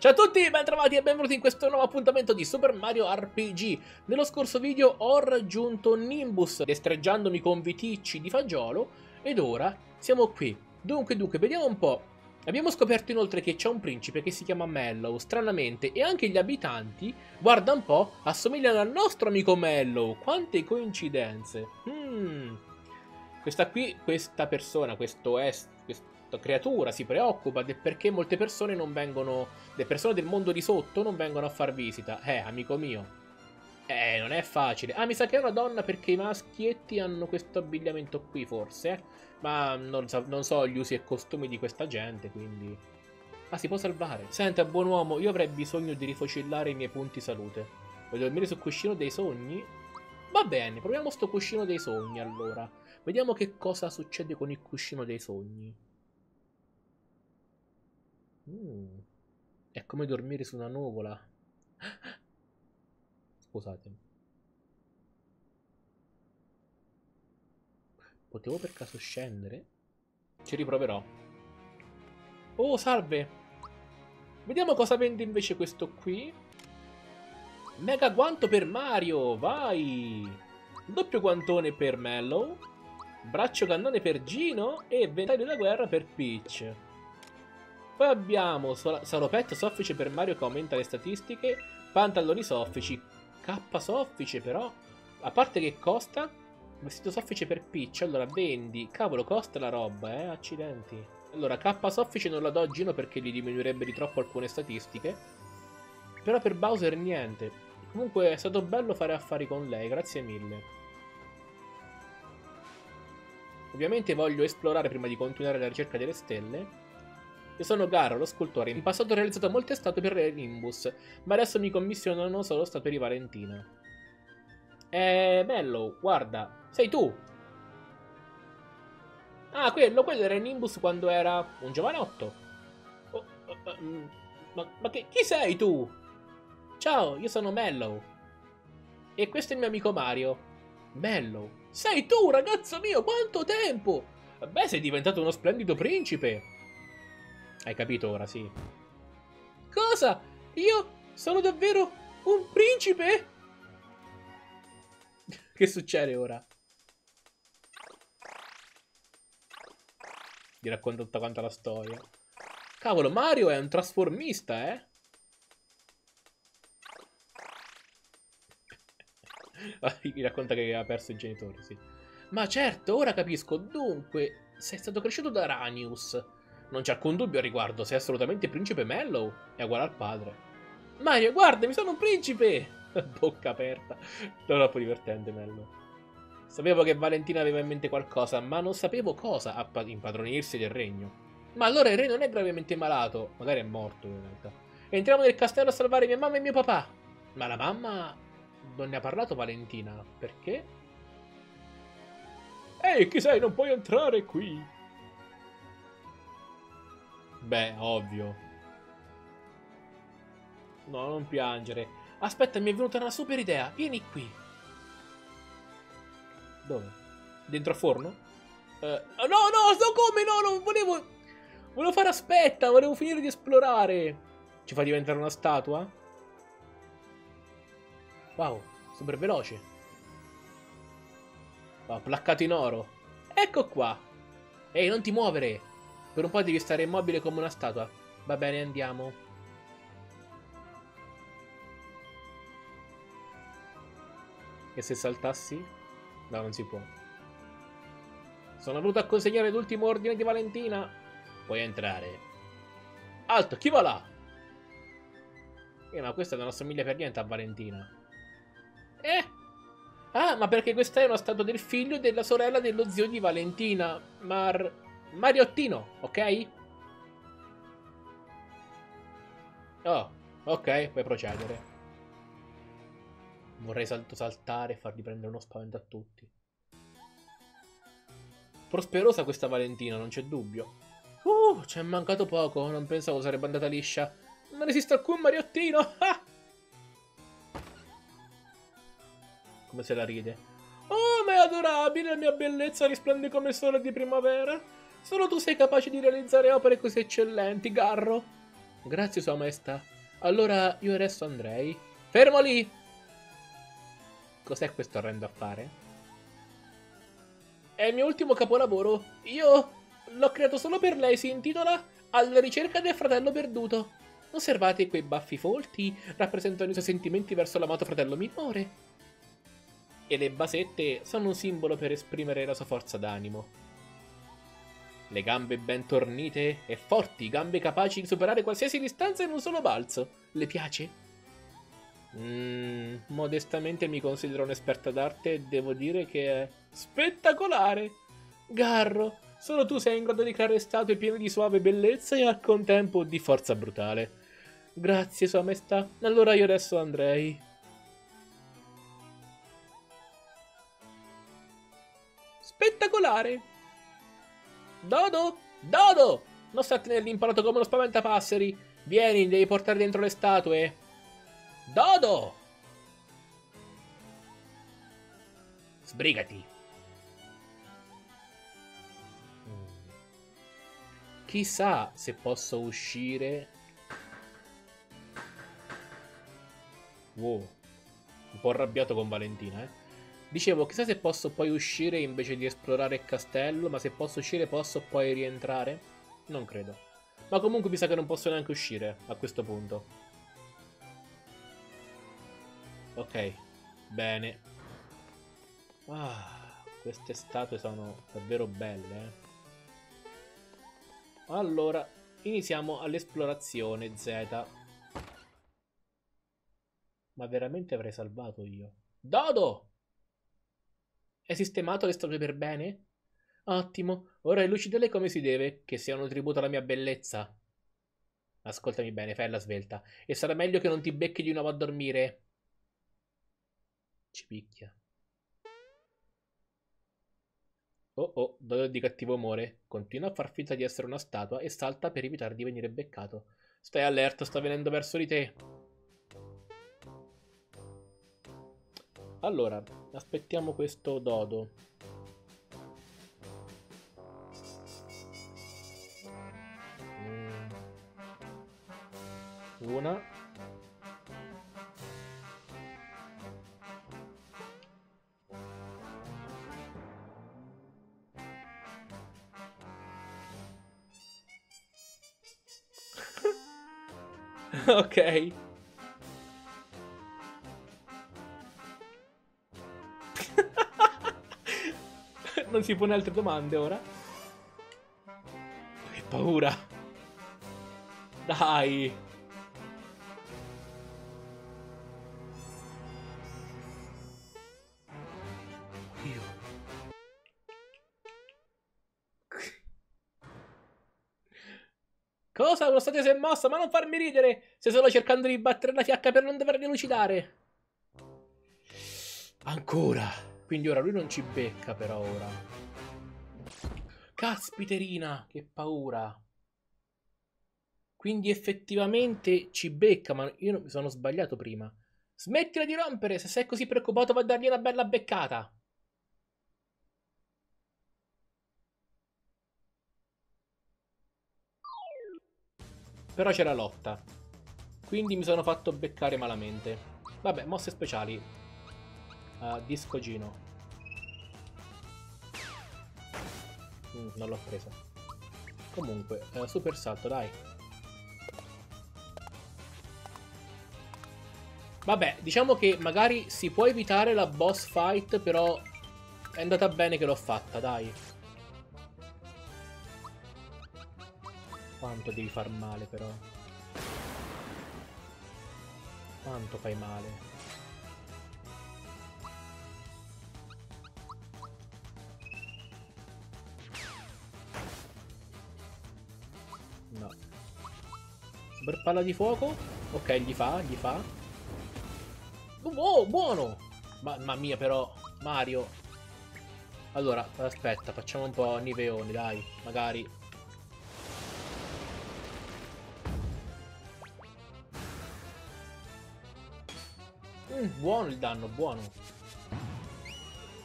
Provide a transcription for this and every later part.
Ciao a tutti, bentrovati e benvenuti in questo nuovo appuntamento di Super Mario RPG. Nello scorso video ho raggiunto Nimbus destreggiandomi con viticci di fagiolo ed ora siamo qui. Dunque, dunque, vediamo un po'. Abbiamo scoperto inoltre che c'è un principe che si chiama Mellow, stranamente, e anche gli abitanti, guarda un po', assomigliano al nostro amico Mellow. Quante coincidenze. Hmm. Questa qui, questa persona, questo est, questo creatura si preoccupa del perché molte persone non vengono, le persone del mondo di sotto non vengono a far visita. Eh, amico mio. Eh, non è facile. Ah, mi sa che è una donna perché i maschietti hanno questo abbigliamento qui, forse. Eh? Ma non so, non so gli usi e costumi di questa gente, quindi... Ah, si può salvare. Senta, buon uomo, io avrei bisogno di rifocillare i miei punti salute. Voglio dormire sul cuscino dei sogni? Va bene, proviamo sto cuscino dei sogni, allora. Vediamo che cosa succede con il cuscino dei sogni. Mm. È come dormire su una nuvola. Scusate. Potevo per caso scendere? Ci riproverò. Oh, salve! Vediamo cosa vende invece questo qui. Mega guanto per Mario, vai! Doppio guantone per Mellow. Braccio cannone per Gino e ventaglio da guerra per Peach. Poi abbiamo salopetto soffice per Mario che aumenta le statistiche, pantaloni soffici, K soffice però, a parte che costa, vestito soffice per Peach, allora vendi, cavolo costa la roba eh, accidenti. Allora K soffice non la do a Gino perché gli diminuirebbe di troppo alcune statistiche, però per Bowser niente. Comunque è stato bello fare affari con lei, grazie mille. Ovviamente voglio esplorare prima di continuare la ricerca delle stelle. Io sono Garo, lo scultore. In passato ho realizzato molte statue per Nimbus, ma adesso mi commissionano solo statue di Valentina. Eh, bello, guarda, sei tu! Ah, quello, quello era Nimbus quando era un giovanotto. Oh, oh, oh, mm, ma, ma che, chi sei tu? Ciao, io sono Mellow. E questo è il mio amico Mario. Mellow. Sei tu, ragazzo mio, quanto tempo! Beh, sei diventato uno splendido principe. Hai capito ora, sì. Cosa? Io sono davvero un principe? che succede ora? Ti racconto tutta quanta la storia. Cavolo, Mario è un trasformista, eh? Mi racconta che ha perso i genitori, sì. Ma certo, ora capisco. Dunque, sei stato cresciuto da Ranius. Non c'è alcun dubbio a riguardo, sei assolutamente principe Mellow. È uguale al padre. Mario, guarda, mi sono un principe! Bocca aperta. Troppo divertente, Mellow. Sapevo che Valentina aveva in mente qualcosa, ma non sapevo cosa a impadronirsi del regno. Ma allora il re non è gravemente malato. Magari è morto, in realtà. Entriamo nel castello a salvare mia mamma e mio papà. Ma la mamma... Non ne ha parlato Valentina. Perché? Ehi, chi sei? Non puoi entrare qui. Beh, ovvio. No, non piangere. Aspetta, mi è venuta una super idea. Vieni qui. Dove? Dentro al forno? Uh, no, no, sto come? No, non volevo... Volevo fare aspetta, volevo finire di esplorare. Ci fa diventare una statua? Wow, super veloce. Wow, placcato in oro. Ecco qua. Ehi, non ti muovere. Per un po' devi stare immobile come una statua. Va bene, andiamo. E se saltassi? No, non si può. Sono venuto a consegnare l'ultimo ordine di Valentina. Puoi entrare. Alto, chi va là? Eh, ma questa non assomiglia per niente a Valentina. Eh? Ah, ma perché questa è una statua del figlio e della sorella dello zio di Valentina, Mar... Mariottino, ok? Oh, ok, puoi procedere. Vorrei salto saltare e fargli prendere uno spavento a tutti. Prosperosa questa Valentina, non c'è dubbio. Uh, ci è mancato poco, non pensavo sarebbe andata liscia. Non esiste alcun Mariottino! Ah! Come se la ride. Oh, ma è adorabile, la mia bellezza risplende come il sole di primavera. Solo tu sei capace di realizzare opere così eccellenti, Garro. Grazie, Sua Maestà. Allora io adesso andrei. Fermo lì! Cos'è questo orrendo affare? È il mio ultimo capolavoro. Io l'ho creato solo per lei. Si intitola Alla ricerca del fratello perduto. Osservate quei baffi folti? Rappresentano i suoi sentimenti verso l'amato fratello minore. E le basette sono un simbolo per esprimere la sua forza d'animo. Le gambe ben tornite e forti, gambe capaci di superare qualsiasi distanza in un solo balzo. Le piace? Mmm, modestamente mi considero un'esperta d'arte e devo dire che è spettacolare. Garro, solo tu sei in grado di creare statue piene di suave bellezza e al contempo di forza brutale. Grazie, Sua Maestà. Allora io adesso andrei. Spettacolare! Dodo? Dodo! Non sta a tenerli imparato come uno spaventapasseri. Vieni, devi portare dentro le statue. Dodo! Sbrigati. Chissà se posso uscire... Wow. Un po' arrabbiato con Valentina, eh. Dicevo, chissà se posso poi uscire invece di esplorare il castello, ma se posso uscire posso poi rientrare? Non credo. Ma comunque mi sa che non posso neanche uscire a questo punto. Ok, bene. Ah, queste statue sono davvero belle, eh. Allora, iniziamo all'esplorazione Z. Ma veramente avrei salvato io. Dodo! Hai sistemato le statue per bene? Ottimo, ora elucidale come si deve, che sia un tributo alla mia bellezza. Ascoltami bene, fai la svelta. E sarà meglio che non ti becchi di nuovo a dormire. Ci picchia. Oh oh, Dodo di cattivo umore. Continua a far finta di essere una statua e salta per evitare di venire beccato. Stai allerta, sta venendo verso di te. Allora, aspettiamo questo dodo. Mm. Una. ok. Non si pone altre domande ora. Che paura. Dai. Io. Cosa? Lo state si è mossa? Ma non farmi ridere! Stai solo cercando di battere la fiacca per non dover delucidare. Ancora. Quindi ora lui non ci becca per ora. Caspiterina, che paura. Quindi effettivamente ci becca, ma io mi sono sbagliato prima. Smettila di rompere, se sei così preoccupato va a dargli una bella beccata. Però c'era lotta. Quindi mi sono fatto beccare malamente. Vabbè, mosse speciali. Uh, disco Gino. Mm, non l'ho preso. Comunque, uh, super salto, dai. Vabbè, diciamo che magari si può evitare la boss fight, però è andata bene che l'ho fatta, dai. Quanto devi far male, però. Quanto fai male. Super palla di fuoco. Ok, gli fa, gli fa. Oh, buono! Mamma mia, però, Mario. Allora, aspetta, facciamo un po' niveoni, dai. Magari. Mm, buono il danno, buono.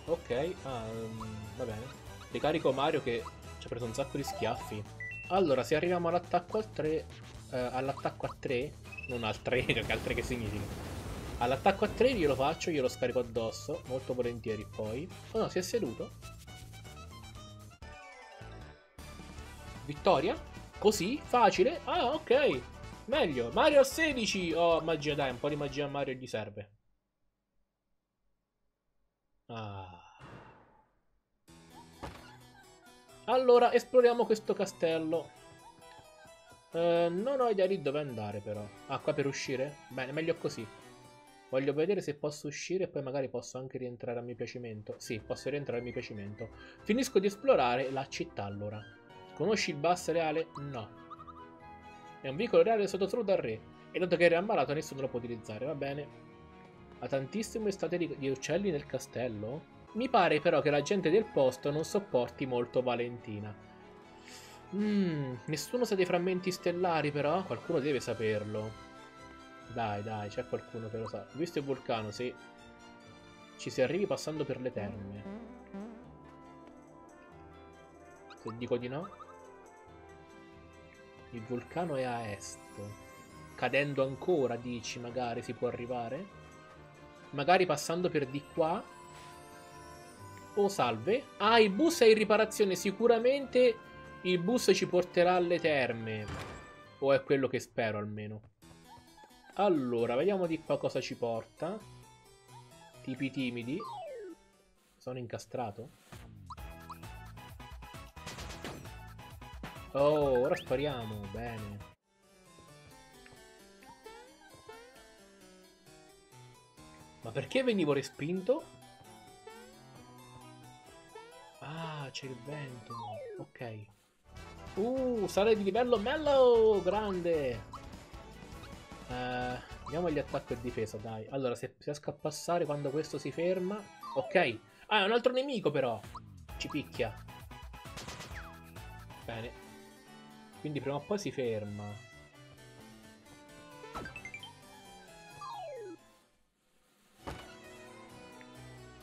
Ok, um, va bene. Ricarico Mario che ci ha preso un sacco di schiaffi. Allora, se arriviamo all'attacco al 3, uh, all'attacco a 3, non al 3, che al 3 che significa? All'attacco a 3 glielo faccio, glielo scarico addosso, molto volentieri poi. Oh no, si è seduto. Vittoria? Così? Facile? Ah, ok. Meglio. Mario 16. Oh, magia, dai, un po' di magia a Mario gli serve. Ah. Allora, esploriamo questo castello. Uh, non ho idea di dove andare, però. Ah, qua per uscire? Bene, meglio così. Voglio vedere se posso uscire e poi magari posso anche rientrare a mio piacimento. Sì, posso rientrare a mio piacimento. Finisco di esplorare la città, allora. Conosci il bus reale? No. È un vicolo reale sotto dal re. E dato che era ammalato nessuno lo può utilizzare, va bene. Ha tantissime estate di uccelli nel castello? Mi pare però che la gente del posto non sopporti molto Valentina. Mmm, nessuno sa dei frammenti stellari però? Qualcuno deve saperlo. Dai, dai, c'è qualcuno che lo sa. Visto il vulcano, sì. Ci si arrivi passando per le terme. Se dico di no? Il vulcano è a est. Cadendo ancora, dici, magari si può arrivare? Magari passando per di qua? Oh, salve. Ah, il bus è in riparazione. Sicuramente il bus ci porterà alle terme. O è quello che spero, almeno. Allora, vediamo di qua cosa ci porta. Tipi timidi. Sono incastrato? Oh, ora spariamo. Bene. Ma perché venivo respinto? Ah, c'è il vento. Ok. Uh, sale di livello mellow! Grande! Uh, andiamo agli attacchi e difesa, dai. Allora, se riesco a passare quando questo si ferma... Ok. Ah, è un altro nemico però. Ci picchia. Bene. Quindi prima o poi si ferma.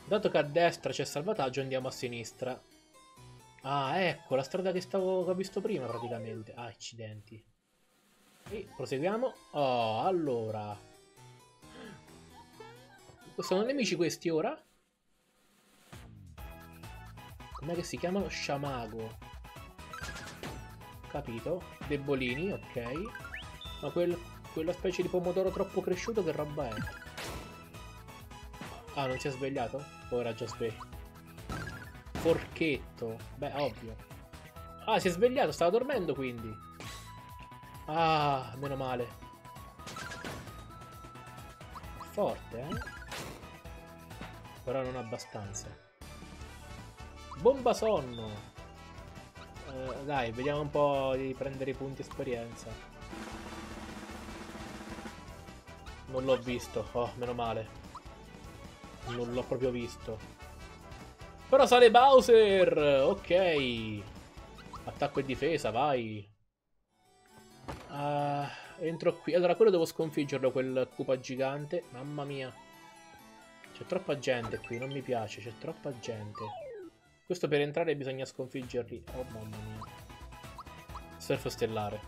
Dato che a destra c'è salvataggio andiamo a sinistra. Ah, ecco, la strada che, stavo, che ho visto prima praticamente. Ah, accidenti. E proseguiamo. Oh, allora. Sono nemici questi ora? Com'è che si chiamano? Shamago. Capito. Debolini, ok. Ma quel, quella specie di pomodoro troppo cresciuto che roba è? Ah, non si è svegliato? O era già sveglio? Forchetto. Beh, ovvio. Ah, si è svegliato, stava dormendo quindi. Ah, meno male. Forte, eh? Però non abbastanza. Bomba sonno. Eh, dai, vediamo un po' di prendere i punti esperienza. Non l'ho visto. Oh, meno male. Non l'ho proprio visto. Però sale Bowser! Ok. Attacco e difesa, vai. Uh, entro qui. Allora, quello devo sconfiggerlo, quel cupa gigante. Mamma mia. C'è troppa gente qui, non mi piace. C'è troppa gente. Questo per entrare bisogna sconfiggerli. Oh, mamma mia. Surf stellare.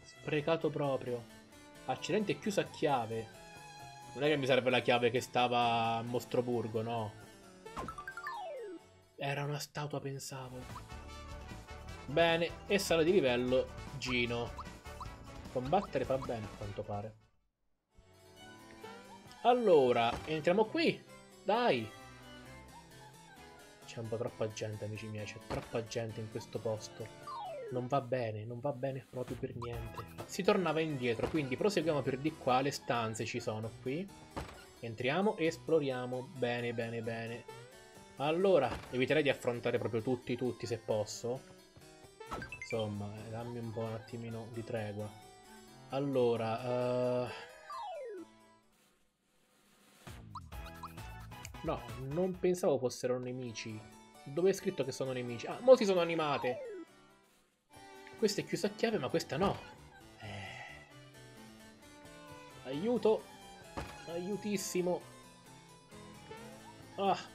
Sprecato proprio. Accidente è chiuso a chiave. Non è che mi serve la chiave che stava a Mostroburgo, no. Era una statua, pensavo. Bene, e sala di livello Gino. Combattere fa bene, a quanto pare. Allora, entriamo qui. Dai. C'è un po' troppa gente, amici miei. C'è troppa gente in questo posto. Non va bene, non va bene proprio per niente. Si tornava indietro, quindi proseguiamo per di qua. Le stanze ci sono qui. Entriamo e esploriamo. Bene, bene, bene. Allora, eviterei di affrontare proprio tutti, tutti se posso. Insomma, eh, dammi un po' un attimino di tregua. Allora, uh... No, non pensavo fossero nemici. Dove è scritto che sono nemici? Ah, molti sono animate. Questa è chiusa a chiave, ma questa no. Eh. Aiuto. Aiutissimo. Ah.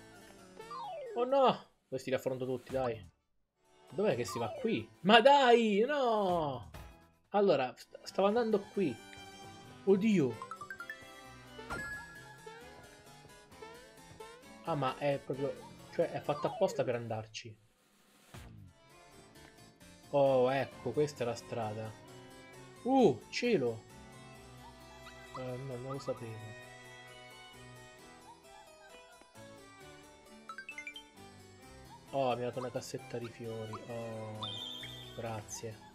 Oh no. Questi li affronto tutti, dai. Dov'è che si va qui? Ma dai, no! Allora, st stavo andando qui. Oddio. Ah, ma è proprio... Cioè, è fatta apposta per andarci. Oh, ecco, questa è la strada. Uh, cielo! Eh, no, non lo sapevo. Oh, mi ha dato una cassetta di fiori. Oh, grazie.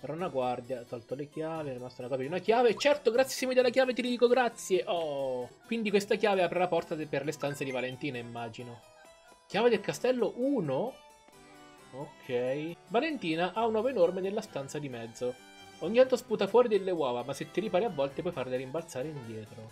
Era una guardia, ha tolto le chiavi, è rimasta una copia di una chiave. Certo, grazie se mi dai la chiave ti dico grazie. Oh, quindi questa chiave apre la porta per le stanze di Valentina, immagino. Chiave del castello 1? Ok. Valentina ha un uovo enorme nella stanza di mezzo. Ogni tanto sputa fuori delle uova, ma se ti ripari a volte puoi farle rimbalzare indietro.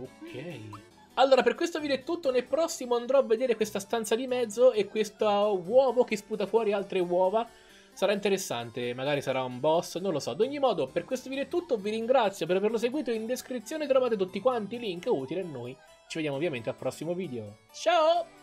Ok. Allora, per questo video è tutto. Nel prossimo andrò a vedere questa stanza di mezzo e questo uovo che sputa fuori altre uova. Sarà interessante, magari sarà un boss, non lo so. Ad ogni modo, per questo video è tutto. Vi ringrazio per averlo seguito. In descrizione trovate tutti quanti i link utili a noi. Ci vediamo ovviamente al prossimo video. Ciao!